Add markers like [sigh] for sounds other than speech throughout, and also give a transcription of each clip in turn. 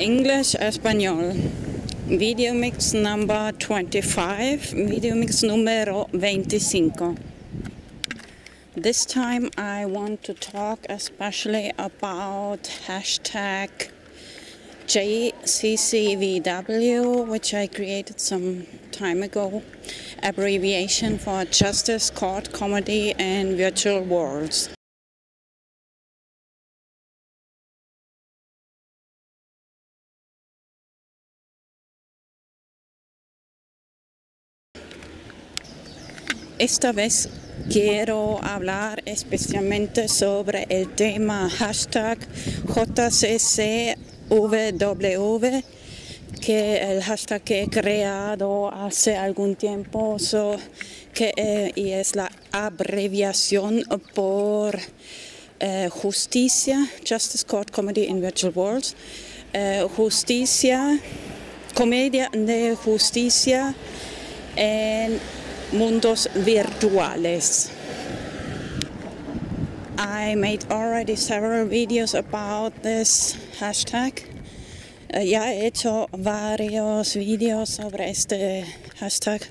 English Español. Video mix number 25, video mix número 25. This time I want to talk especially about hashtag JCCVW, which I created some time ago, abbreviation for Justice, Court, Comedy, and Virtual Worlds. Esta vez quiero hablar especialmente sobre el tema hashtag JCCVW, que el hashtag que he creado hace algún tiempo que, eh, y es la abreviación por eh, justicia, Justice Court Comedy in Virtual Worlds, eh, justicia, comedia de justicia mundos virtuales. I made already several videos about this hashtag. Uh, ya he hecho varios videos sobre este hashtag.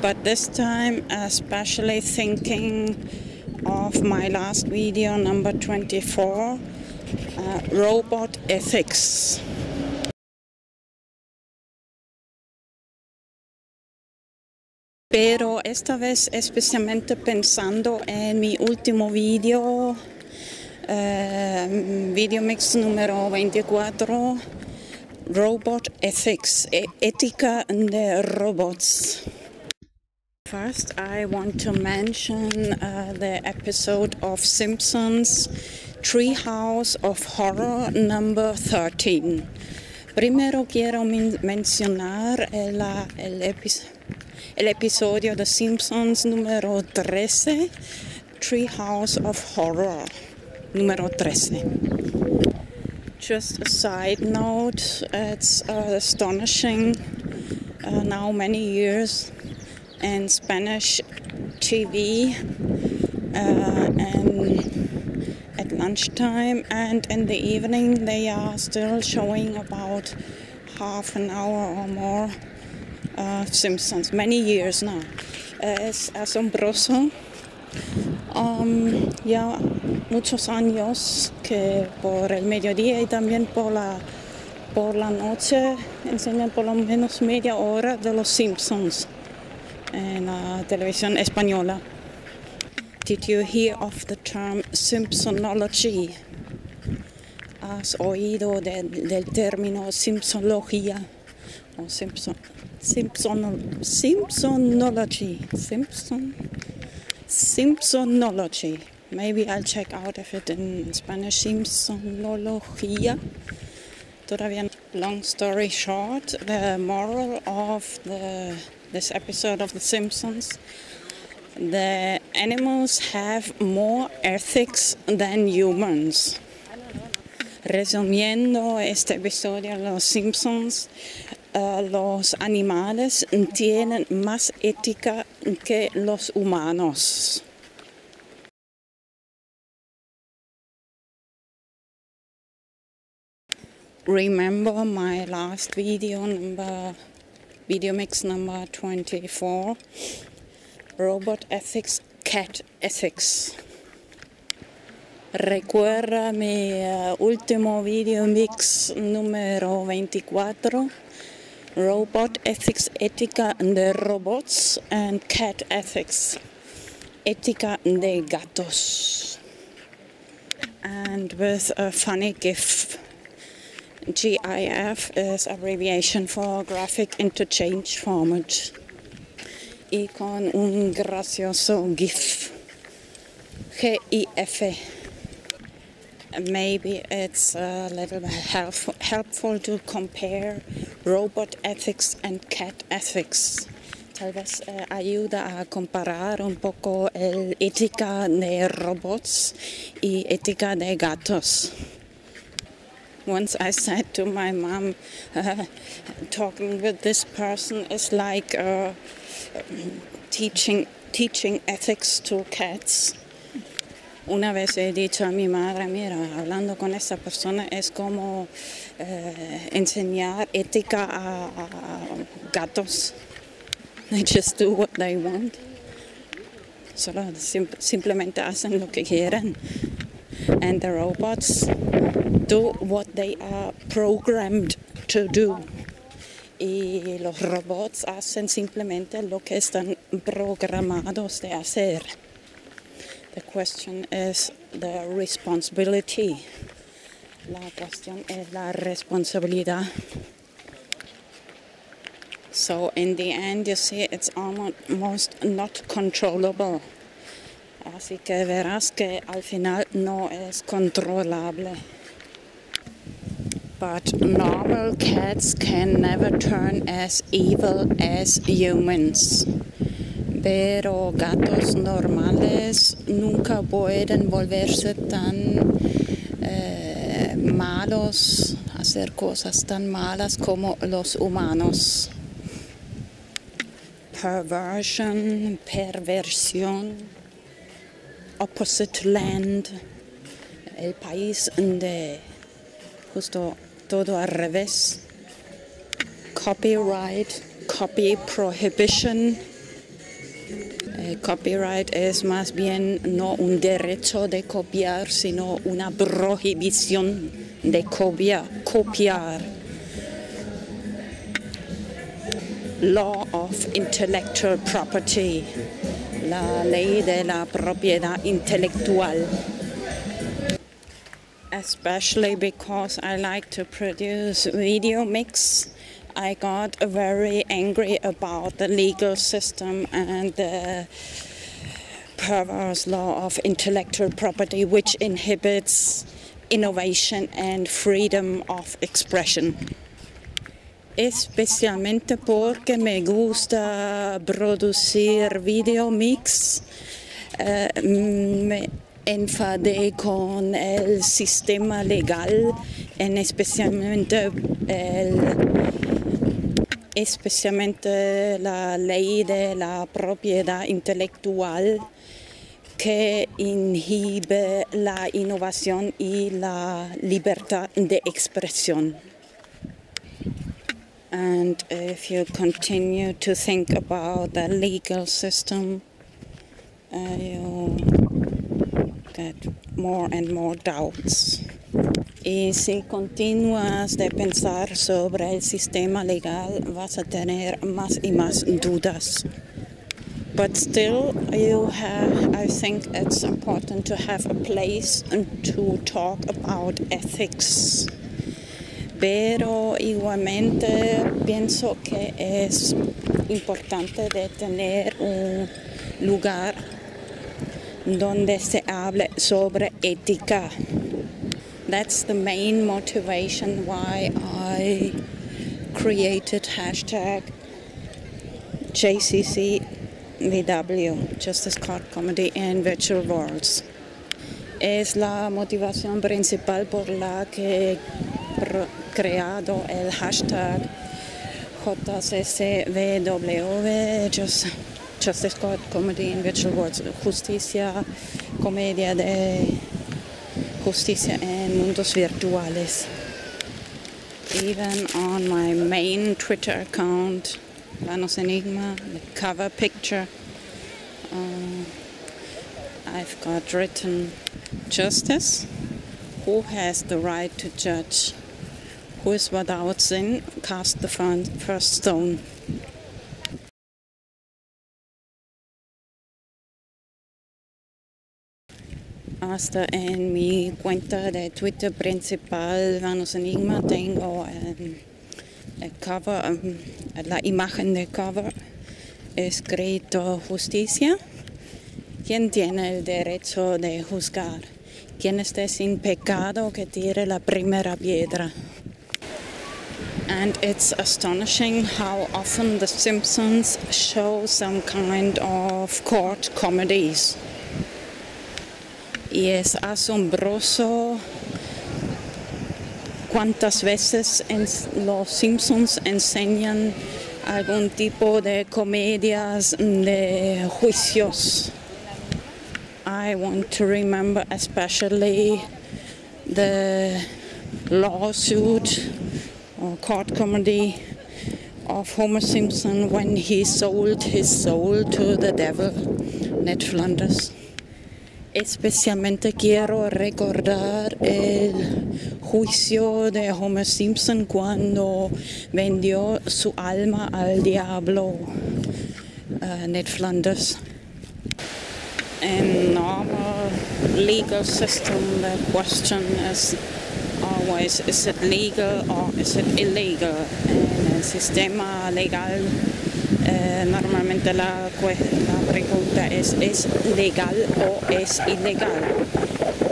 But this time, especially thinking of my last video, number 24, uh, robot ethics. Pero esta vez especialmente pensando en mi último video, eh, video mix número 24, Robot Ethics, e ética de robots. First, I want to mention uh, the episode of Simpsons Treehouse of Horror number 13. Primero quiero men mencionar el, el episodio el episodio de Simpsons número 13, Treehouse of Horror, número 13. Just a side note, it's uh, astonishing uh, now many years in Spanish TV uh, and at lunchtime and in the evening they are still showing about half an hour or more uh, Simpsons, many years now. es asombroso. Um, ya muchos años que por el mediodía y también por la, por la noche enseñan por lo menos media hora de los Simpsons en la televisión española. Did you hear of the term Simpsonology? ¿Has oído de, del término Simpsonología o Simpson, Simpson, Simpsonology? Simpson, Simpsonology. Maybe I'll check out if it in Spanish Simpsonología. Todavía. Long story short, the moral of the this episode of The Simpsons, the animals have more ethics than humans. Resumiendo este episodio de Los Simpsons, uh, los animales tienen más ética que los humanos. Remember my last video number video mix number 24 robot ethics cat ethics recuerda mi uh, último video mix número 24 robot ethics ética de robots and cat ethics. Ética de gatos. And with a funny gif. GIF is abbreviation for Graphic Interchange Format. Y con un gracioso GIF. GIF maybe it's a little helpful, helpful to compare robot ethics and cat ethics tal vez eh, ayuda a comparar un poco el ética de robots y ética de gatos once I said to my mom, uh, [laughs] talking with this person is like uh, teaching, teaching ethics to cats. Una vez he dicho a mi madre, mira, hablando con esa persona es como uh, enseñar ética a, gatos. They just do what they want. Solo sim simplemente hacen lo que quieren. And the robots do what they are programmed to do. Y los robots hacen simplemente lo que están programados de hacer. The question is the responsibility. La cuestión es la responsabilidad. So in the end, you see, it's almost not controllable. Así que verás que al final no es controlable. But normal cats can never turn as evil as humans. Pero gatos normales nunca pueden volverse tan eh, malos, hacer cosas tan malas como los humanos. Perversion, perversión, opposite land, el país de justo todo al revés. Copyright, copy prohibition. Eh, copyright es más bien no un derecho de copiar, sino una prohibición de copia, copiar. Law of Intellectual Property, la ley de la propiedad intelectual. especially because I like to produce video mix. I got very angry about the legal system and the perverse law of intellectual property, which inhibits innovation and freedom of expression. especialmente porque me gusta producir video mix. Eh, me enfadé con el sistema legal, en especialmente el especialmente la ley de la propiedad intelectual que inhibe la innovación y la libertad de expresión. And if you continue to think about the legal system, uh, you get more and more doubts. Y si continúas de pensar sobre el sistema legal, vas a tener más y más dudas. But still, you have, I think it's important to have a place to talk about ethics. Pero igualmente pienso que es importante de tener un lugar donde se hable sobre ética. That's the main motivation why I created hashtag JCCVW, Justice Court Comedy in Virtual Worlds. Es la motivación principal por la que he creado el hashtag JCCVW, Just, Justice Court Comedy in Virtual Worlds, justicia, comedia de justicia en mundos virtuales. Even on my main Twitter account, Vanos Enigma, the cover picture, uh, I've got written justice. Who has the right to judge? Who is without sin? Cast the first stone. Hasta en mi cuenta de Twitter principal, Vanos Enigma, tengo um, el cover, um, la imagen de cover escrito justicia. ¿Quién tiene el derecho de juzgar? ¿Quién esté sin pecado que tire la primera piedra? And it's astonishing how often The Simpsons show some kind of court comedies. Y es asombroso cuántas veces en los Simpsons enseñan algún tipo de comedias de juicios. I want to remember especially the lawsuit or court comedy of Homer Simpson when he sold his soul to the devil, Ned Flanders. Especialmente quiero recordar el juicio de Homer Simpson cuando vendió su alma al diablo, uh, Ned Flanders. In normal legal system, the question is always is it legal or is it illegal? En el sistema legal eh, normalmente la, la, pregunta es ¿es legal o es ilegal?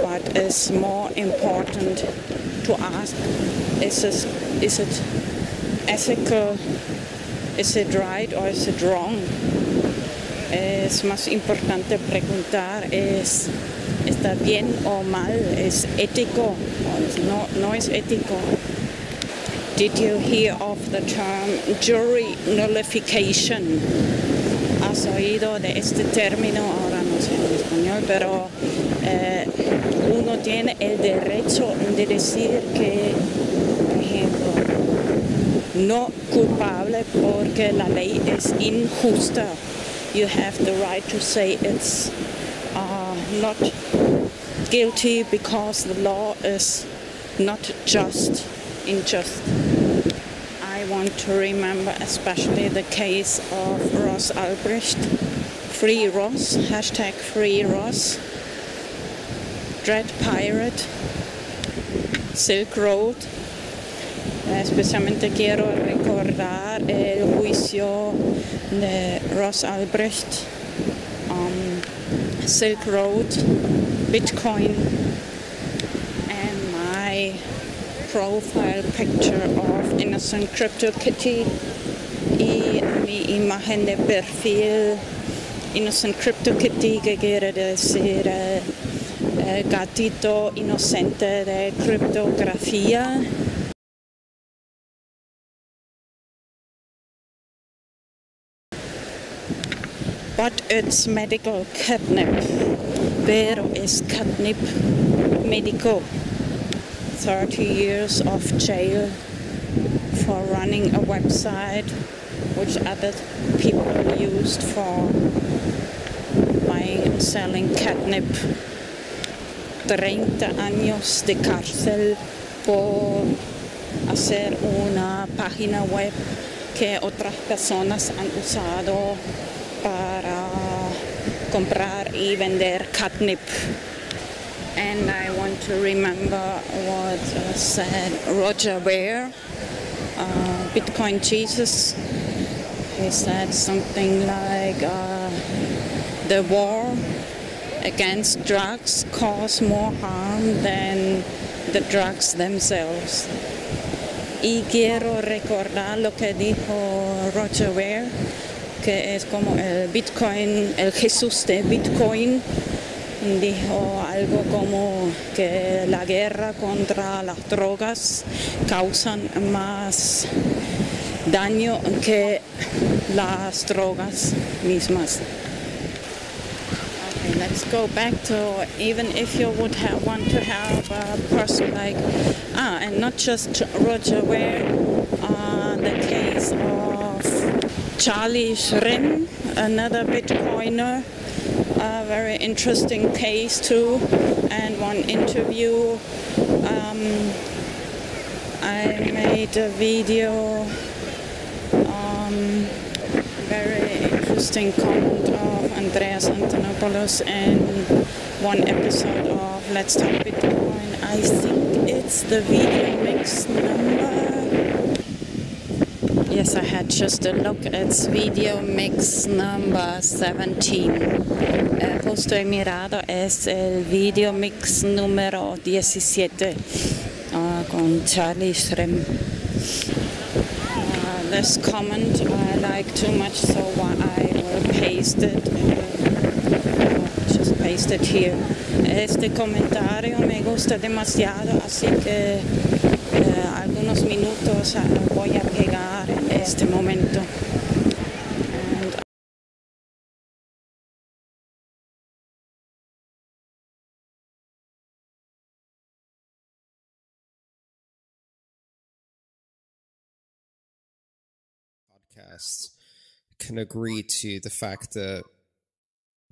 But it's more important to ask is it, is it ethical, is it right or is it wrong? Es más importante preguntar es está bien o mal, es ético o no, no es ético. Did you hear of the term jury nullification? ¿Has oído de este término? Ahora no sé en español, pero eh, uno tiene el derecho de decir que, por ejemplo, no culpable porque la ley es injusta. You have the right to say it's uh, not guilty because the law is not just, unjust. I want to remember especially the case of Ross Ulbricht, Free Ross, hashtag Free Ross, Dread Pirate, Silk Road. Especialmente quiero recordar el juicio de Ross Ulbricht, um, Silk Road, Bitcoin, and my profile picture of innocent Crypto Kitty y mi imagen de perfil Innocent Crypto Kitty que quiere decir eh, gatito inocente de criptografía. But it's medical catnip. Pero es catnip médico. 30 years of jail for running a website which other people used for buying and selling catnip. 30 años de cárcel por hacer una página web que otras personas han usado para comprar y vender catnip. And I want to remember uh, said Roger Ver, uh, Bitcoin Jesus. He said something like uh, the war against drugs cause more harm than the drugs themselves. Y quiero recordar lo que dijo Roger Ver, que es como el Bitcoin, el Jesús de Bitcoin. Dijo algo como que la guerra contra las drogas causan más daño que las drogas mismas. Okay, let's go back to even if you would have, want to have a person like ah, and not just Roger Ware, uh, the case of Charlie Schrim, another Bitcoiner, a very interesting case too, and one interview. Um, I made a video. Um, very interesting comment of Andreas Antonopoulos in one episode of Let's Talk Bitcoin. I think it's the video mix number. Yes, I had just a look. It's video mix number 17. Eh, justo he mirado, es el video mix número 17 uh, con Charlie Shrem. Uh, this comment I like too much, so I will paste it. Uh, just paste it here. Este comentario me gusta demasiado, así que eh, algunos minutos uh, voy a pegar este momento. Podcasts can agree to the fact that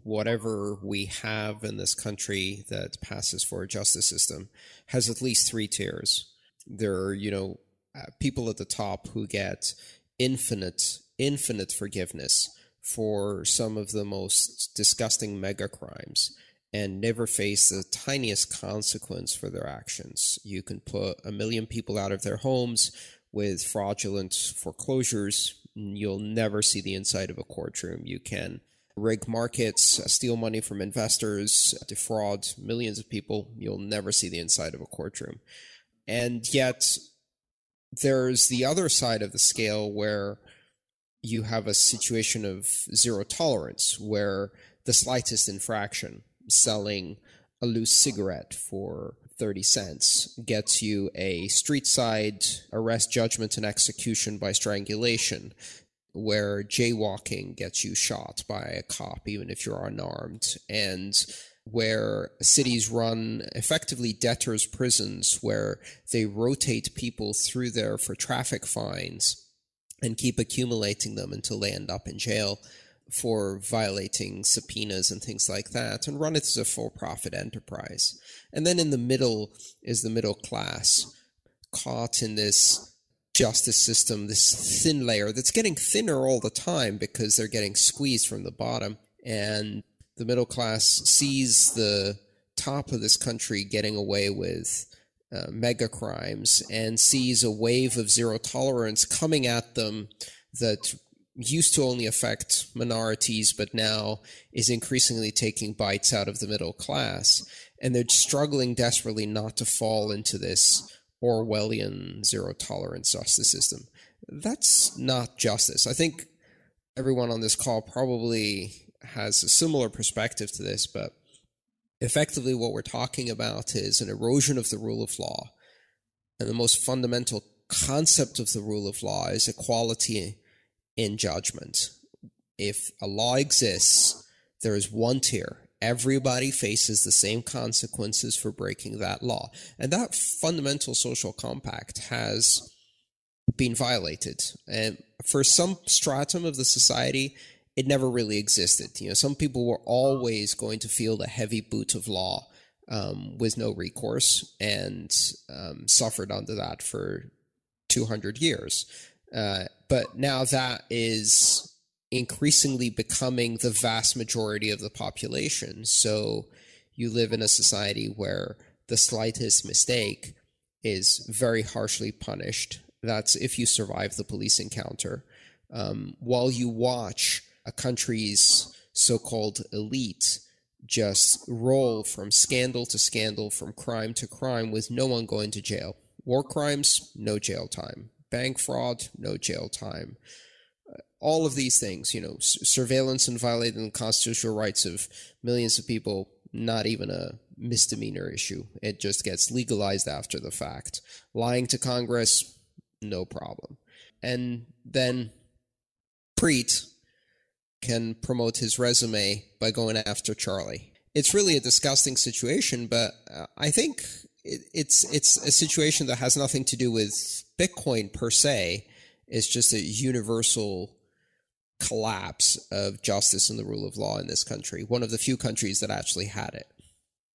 whatever we have in this country that passes for a justice system has at least three tiers. There are, you know, uh, people at the top who get infinite, infinite forgiveness for some of the most disgusting mega crimes and never face the tiniest consequence for their actions. You can put a million people out of their homes with fraudulent foreclosures. You'll never see the inside of a courtroom. You can rig markets, steal money from investors, defraud millions of people. You'll never see the inside of a courtroom. And yet, there's the other side of the scale where you have a situation of zero tolerance, where the slightest infraction, selling a loose cigarette for 30 cents, gets you a street side arrest, judgment, and execution by strangulation, where jaywalking gets you shot by a cop, even if you're unarmed, and where cities run effectively debtors' prisons, where they rotate people through there for traffic fines and keep accumulating them until they end up in jail for violating subpoenas and things like that, and run it as a for profit enterprise. And then in the middle is the middle class, caught in this justice system, this thin layer that's getting thinner all the time because they're getting squeezed from the bottom. And the middle class sees the top of this country getting away with uh, mega crimes and sees a wave of zero tolerance coming at them that used to only affect minorities, but now is increasingly taking bites out of the middle class. And they're struggling desperately not to fall into this Orwellian zero tolerance justice system. That's not justice. I think everyone on this call probably has a similar perspective to this, but effectively what we're talking about is an erosion of the rule of law. And the most fundamental concept of the rule of law is equality in judgment. If a law exists, there is one tier. Everybody faces the same consequences for breaking that law. And that fundamental social compact has been violated. And for some stratum of the society, it never really existed. You know, some people were always going to feel the heavy boot of law um, with no recourse and um, suffered under that for 200 years. Uh, but now that is increasingly becoming the vast majority of the population. So you live in a society where the slightest mistake is very harshly punished. That's if you survive the police encounter. Um, while you watch a country's so called elite just roll from scandal to scandal, from crime to crime, with no one going to jail. War crimes, no jail time. Bank fraud, no jail time. Uh, all of these things, you know, surveillance and violating the constitutional rights of millions of people, not even a misdemeanor issue. It just gets legalized after the fact. Lying to Congress, no problem. And then Preet can promote his resume by going after Charlie. It's really a disgusting situation, but uh, I think it, it's it's a situation that has nothing to do with Bitcoin per se. It's just a universal collapse of justice and the rule of law in this country. One of the few countries that actually had it.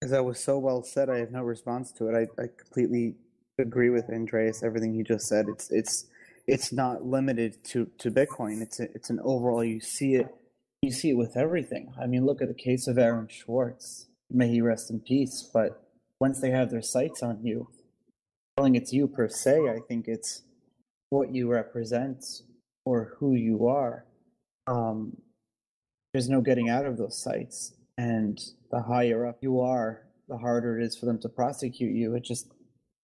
As that was so well said, I have no response to it. I, I completely agree with Andreas. Everything he just said. It's it's it's not limited to to Bitcoin. It's a, it's an overall. You see it. You see it with everything. I mean, look at the case of Aaron Swartz. May he rest in peace. But once they have their sights on you, telling it's you per se, I think it's what you represent or who you are. Um, there's no getting out of those sites, and the higher up you are, the harder it is for them to prosecute you. It just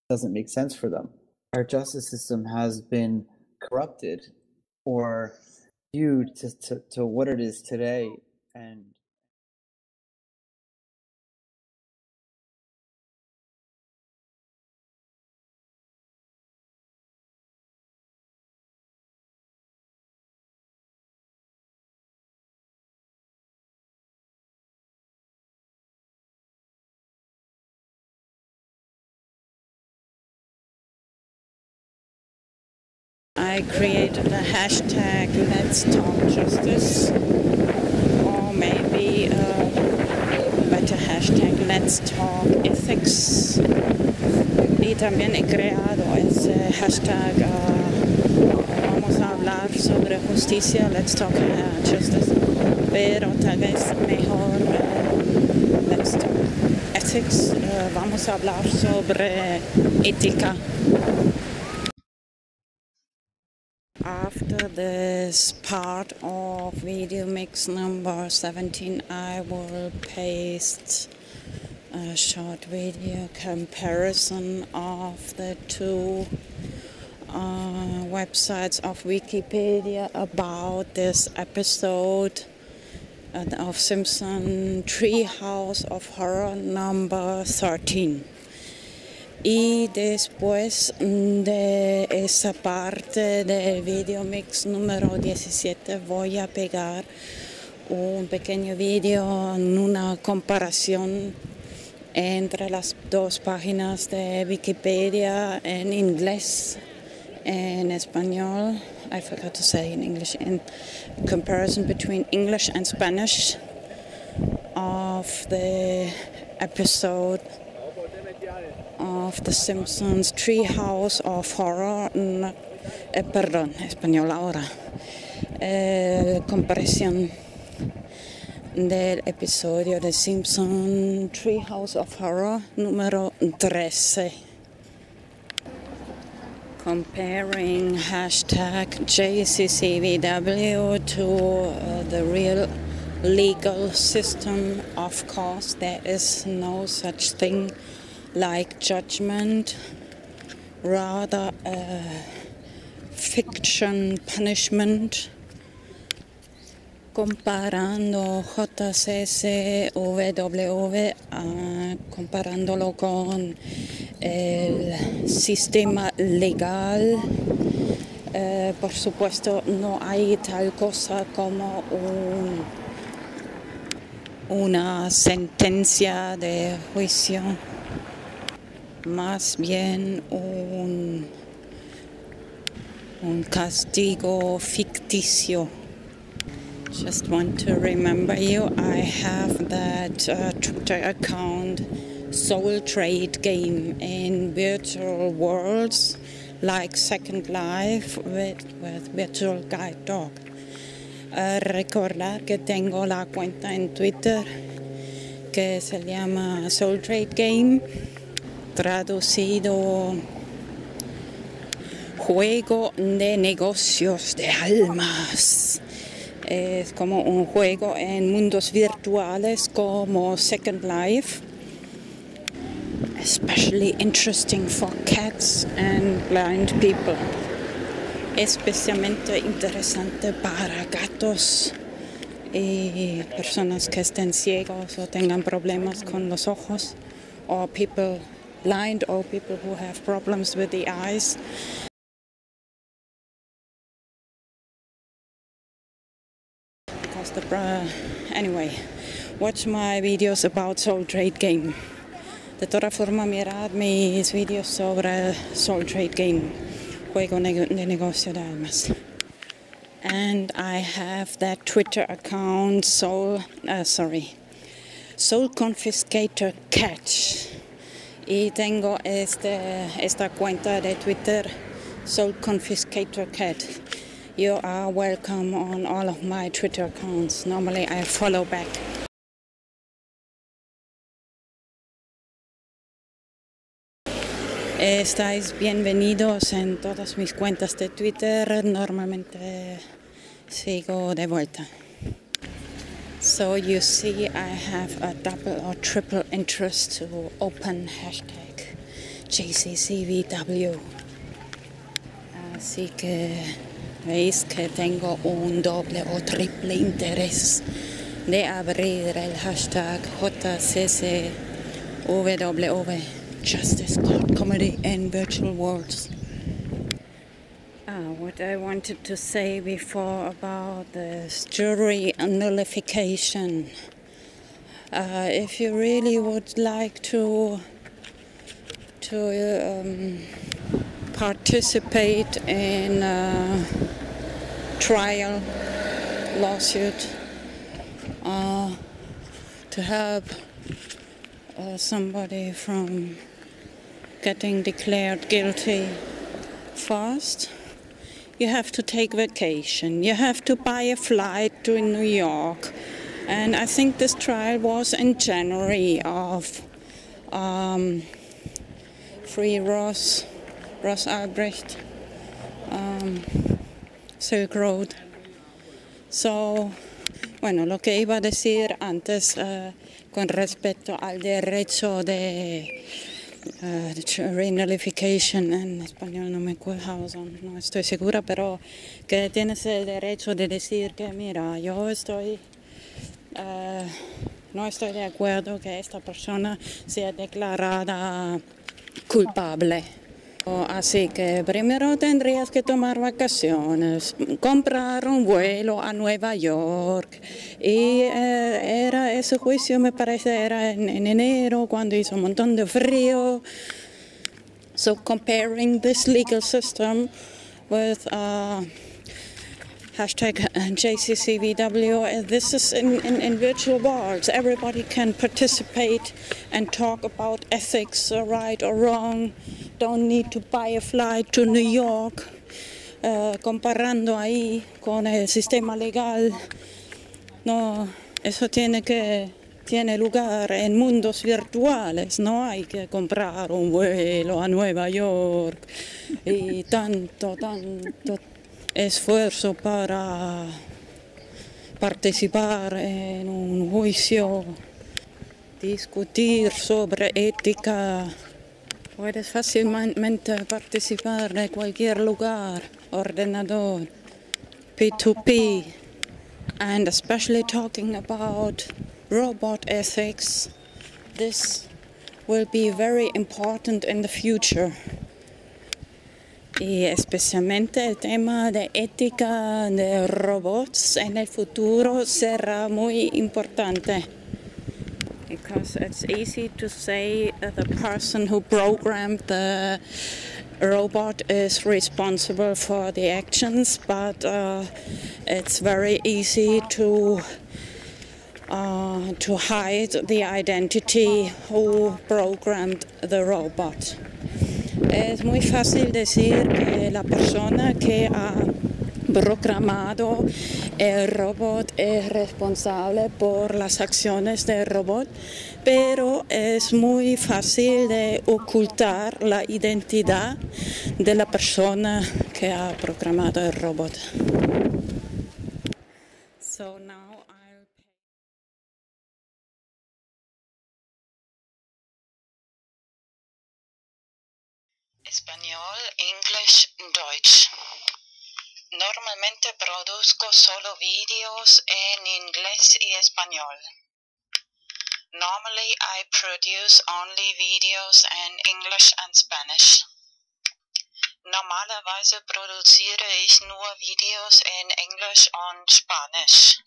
doesn't make sense for them. Our justice system has been corrupted or viewed to, to, to what it is today. And I created hashtag Let's Talk Justice, or maybe a better hashtag Let's Talk Ethics. Y también he creado ese hashtag uh, Vamos a hablar sobre justicia, Let's Talk uh, Justice, pero tal vez mejor uh, Let's Talk Ethics, uh, vamos a hablar sobre ética. This part of video mix number 17, I will paste a short video comparison of the two uh, websites of Wikipedia about this episode uh, of Simpson Treehouse of Horror number 13. Y después de esa parte del video mix número 17 voy a pegar un pequeño video en una comparación entre las dos páginas de Wikipedia en inglés, en español. I forgot to say in English. In comparison between English and Spanish of the episode of The Simpsons Treehouse of Horror. No, eh, perdón, español ahora. Eh, comparación del episodio de Simpson Treehouse of Horror número 13. Comparing hashtag JCCVW to uh, the real legal system, of course, there is no such thing like judgment rather a fiction punishment comparando JCSWW uh, comparándolo con el sistema legal. Uh, por supuesto no hay tal cosa como un, una sentencia de juicio más bien un, un castigo ficticio. Just want to remember you. I have that uh, Twitter account Soul Trade game in virtual worlds like Second Life with, Virtual Guide Dog. Uh, recordar que tengo la cuenta en Twitter que se llama Soul Trade Game, traducido juego de negocios de almas. Es como un juego en mundos virtuales como Second Life. Especially interesting for cats and blind people. Especialmente interesante para gatos y personas que estén ciegos o tengan problemas con los ojos, or people blind or people who have problems with the eyes. The anyway, watch my videos about Soul Trade Game. De toda forma, mirad mis videos sobre Soul Trade Game, juego de negocio de almas. And I have that Twitter account, Soul, uh, sorry, Soul Confiscator Catch. Y tengo este, esta cuenta de Twitter, Soul Confiscator Cat. You are welcome on all of my Twitter accounts. Normally I follow back. Estáis bienvenidos en todas mis cuentas de Twitter. Normalmente sigo de vuelta. So you see I have a double or triple interest to open hashtag JCCVW. Uh, uh, Así que veis que uh, tengo un doble o triple interés de abrir el hashtag JCCVW. Justice Court Comedy in Virtual Worlds. What I wanted to say before about this jury nullification. Uh, if you really would like to to um, participate in a trial lawsuit uh, to help uh, somebody from getting declared guilty fast. You have to take vacation. You have to buy a flight to New York. And I think this trial was in January of um, Free Ross, Ross Ulbricht, um, Silk Road. So, bueno, lo que iba a decir antes uh, con respecto al derecho de uh, renullification en español no me no estoy segura, pero que tienes el derecho de decir que mira, yo estoy uh, no estoy de acuerdo que esta persona sea declarada culpable. Así que primero tendrías que tomar vacaciones, comprar un vuelo a Nueva York. Y eh, era ese juicio, me parece, era en, en, enero, cuando hizo un montón de frío. So comparing this legal system with uh, hashtag JCCVW, this is in, virtual worlds. Everybody can participate and talk about ethics, right or wrong. Don't need to buy a flight to New York. Uh, comparando ahí con el sistema legal, no, eso tiene que tiene lugar en mundos virtuales, no hay que comprar un vuelo a Nueva York y tanto, tanto esfuerzo para participar en un juicio, discutir sobre ética Puedes fácilmente participar de cualquier lugar, ordenador, P2P, and especially talking about robot ethics. This will be very important in the future. Y especialmente el tema de ética de robots en el futuro será muy importante. Because it's easy to say the person who programmed the robot is responsible for the actions, but uh, it's very easy to uh, to hide the identity who programmed the robot. Es muy fácil decir que la persona que ha programado el robot es responsable por las acciones del robot, pero es muy fácil de ocultar la identidad de la persona que ha programado el robot. So now English, Deutsch. Normalmente produzco solo vídeos en inglés y español. Normally I produce only videos in English and Spanish. Normalerweise produziere ich nur Videos en Englisch und Spanisch.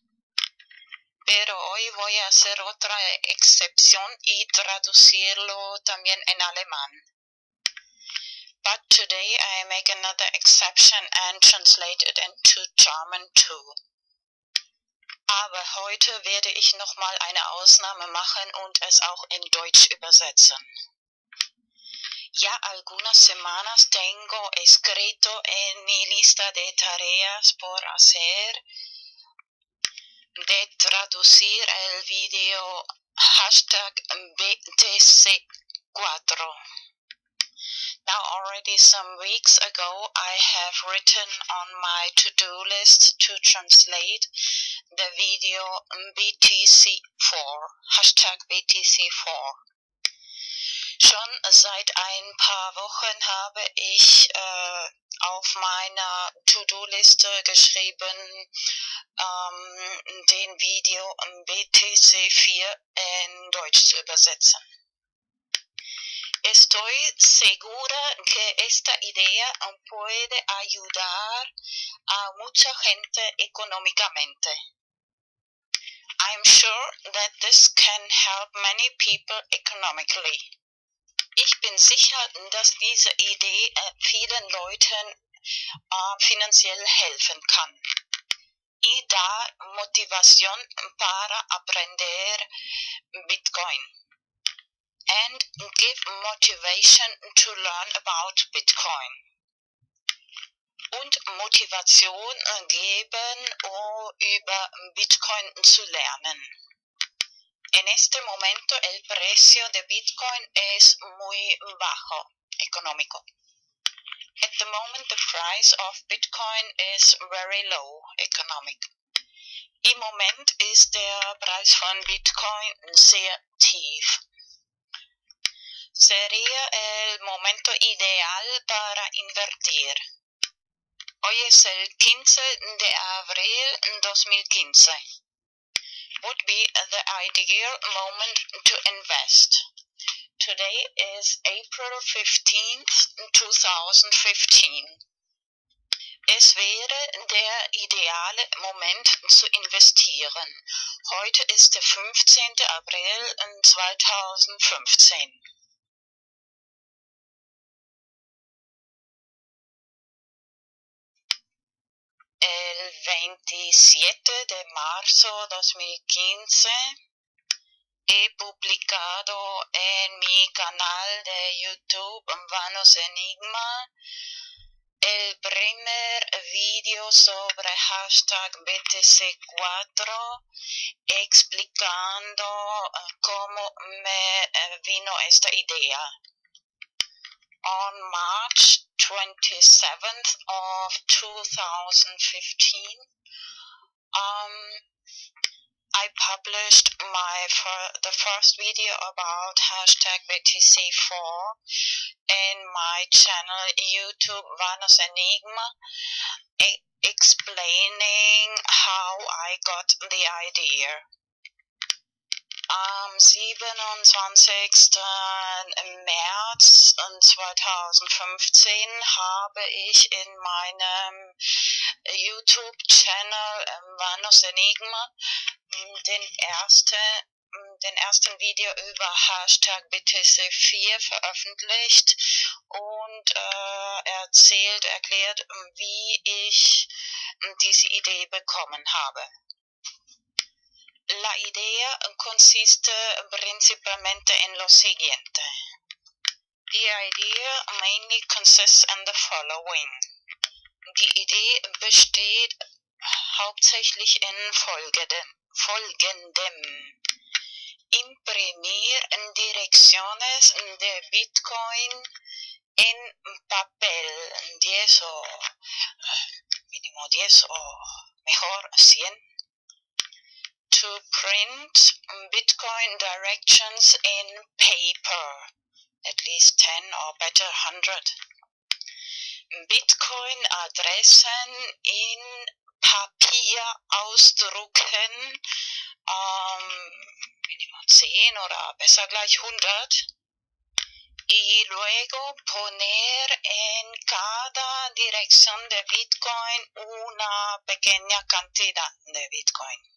Pero hoy voy a hacer otra excepción y traducirlo también en alemán. But today I make another exception and translate it into German too. Aber heute werde ich nochmal eine Ausnahme machen und es auch in Deutsch übersetzen. Ya algunas semanas tengo escrito en mi lista de tareas por hacer de traducir el video hashtag BTC4. Now, already some weeks ago, I have written on my to do list to translate the video um, BTC4, Hashtag BTC4. Schon seit ein paar Wochen habe ich äh, auf meiner To-Do-Liste geschrieben, ähm, den Video um, BTC4 in Deutsch zu übersetzen. Estoy segura que esta idea puede ayudar a mucha gente económicamente. I'm sure that this can help many people economically. Ich bin sicher, dass diese Idee vielen Leuten äh, finanziell helfen kann. Y da motivación para aprender Bitcoin. And give motivation to learn about Bitcoin. Und Motivation geben, um über Bitcoin zu lernen. En este momento el precio de Bitcoin es muy bajo, económico. At the moment the price of Bitcoin is very low, economic. Im Moment ist der Preis von Bitcoin sehr tief. Sería el momento ideal para invertir. Hoy es el 15 de abril 2015. Would be the ideal moment to invest. Today is April 15th, 2015. Es wäre der ideale Moment zu investieren. Heute ist der 15. April 2015. El 27 de marzo 2015 he publicado en mi canal de YouTube Vanos Enigma el primer vídeo sobre hashtag BTC4 explicando cómo me vino esta idea. On March 27th of 2015, um, I published my fir- the first video about hashtag BTC4 in my channel YouTube Vanos Enigma, e- explaining how I got the idea. Am 27. März 2015 habe ich in meinem YouTube-Channel Vanus Enigma den ersten den ersten Video über Hashtag BTC4 veröffentlicht und äh, erzählt, erklärt, wie ich diese Idee bekommen habe. La idea consiste principalmente en lo siguiente. The idea mainly consists in the following. Die Idee besteht hauptsächlich in folgendem. folgendem. Imprimir direcciones de Bitcoin en papel, 10 o mínimo 10 o mejor 100 to print Bitcoin directions in paper, at least 10 or better 100. Bitcoin Adressen in Papier ausdrucken, ähm, Minimum 10 oder besser gleich 100. Y luego poner en cada dirección de Bitcoin una pequeña cantidad de Bitcoin.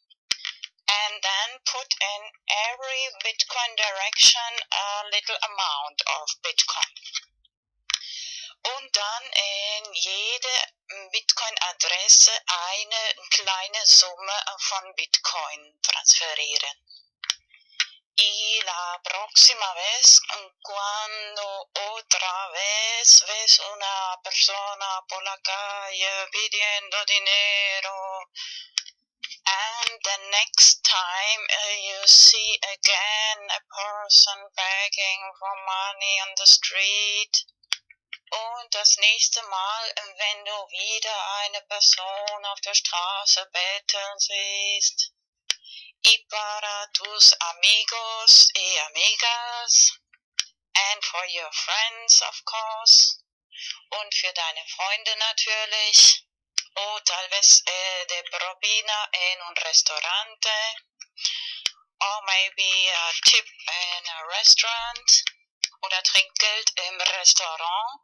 And then put in every Bitcoin direction a little amount of Bitcoin. Und dann in jede Bitcoin-Adresse eine kleine Summe von Bitcoin transferieren. Y la próxima vez, cuando otra vez ves una persona por la calle pidiendo dinero, and the next time uh, you see again a person begging for money on the street, und das nächste Mal, wenn du wieder eine Person auf der Straße betteln siehst, y para tus amigos y amigas, and for your friends, of course, und für deine Freunde natürlich, o tal vez eh, de propina en un restaurante, or maybe a tip in a restaurant, oder Trinkgeld im Restaurant.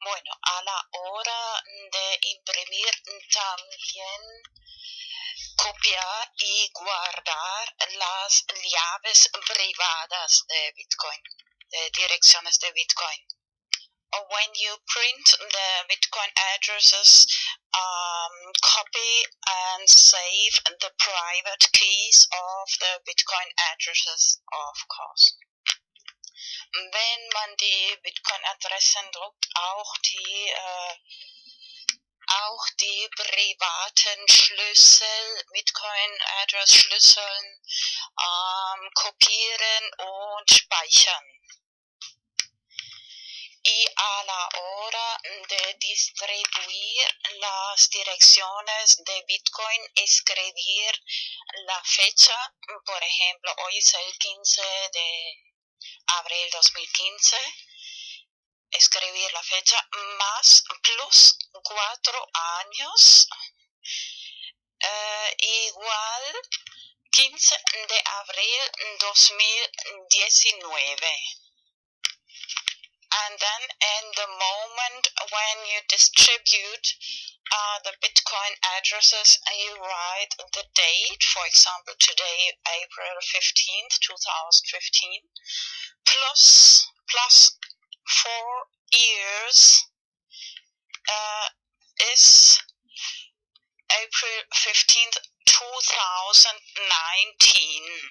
Bueno, a la hora de imprimir también copiar y guardar las llaves privadas de Bitcoin, de direcciones de Bitcoin. When you print the Bitcoin addresses, um, copy and save the private keys of the Bitcoin addresses, of course. Wenn man die Bitcoin-Adressen druckt, auch die äh, auch die privaten Schlüssel, Bitcoin-Address-Schlüsseln ähm, kopieren und speichern. Y a la hora de distribuir las direcciones de Bitcoin, escribir la fecha, por ejemplo, hoy es el 15 de abril 2015 escribir la fecha más plus cuatro años. Eh, igual 15 de abril 2019 and then in the moment when you distribute uh, the bitcoin addresses you write the date for example today april 15th 2015 plus plus four years uh, is April 15th, 2019.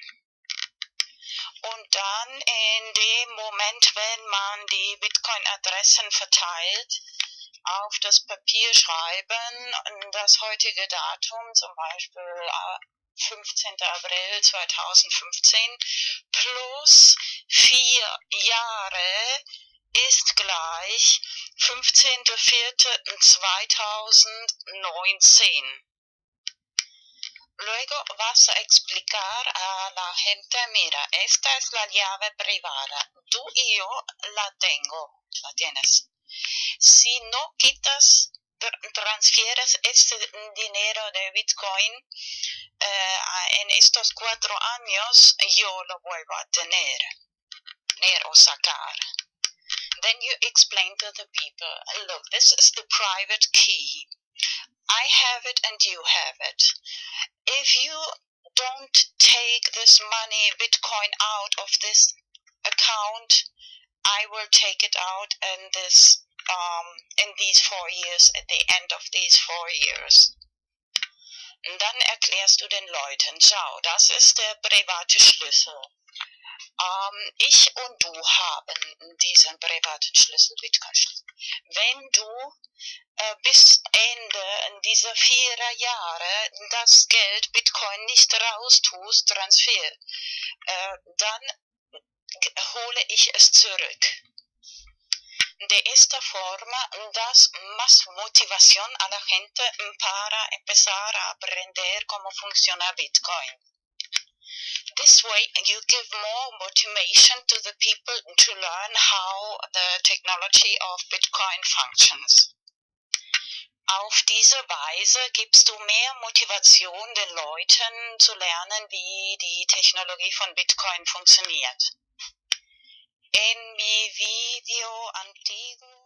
Und dann in dem Moment, wenn man die Bitcoin-Adressen verteilt, auf das Papier schreiben, das heutige Datum, zum Beispiel 15. April 2015, plus vier Jahre ist gleich 15.04.2019. Luego vas a explicar a la gente, mira, esta es la llave privada, tú y yo la tengo, la tienes. Si no quitas, transfieres este dinero de Bitcoin eh, en estos cuatro años, yo lo vuelvo a tener, tener o sacar. Then you explain to the people, look, this is the private key. I have it and you have it. If you don't take this money, Bitcoin, out of this account, I will take it out in this um, in these four years, at the end of these four years. Und dann erklärst du den Leuten, schau, das ist der private Schlüssel. Ähm, ich und du haben diesen privaten Schlüssel, Bitcoin-Schlüssel. Wenn du äh, bis Ende dieser vier Jahre das Geld Bitcoin nicht raustust, Transfer, äh, dann hole ich es zurück. De esta forma das más motivación a la gente para empezar a aprender cómo funciona Bitcoin. This way you give more motivation to the people to learn how the technology of Bitcoin functions. Auf diese Weise gibst du mehr Motivation den Leuten zu lernen, wie die Technologie von Bitcoin funktioniert. En mi video antiguo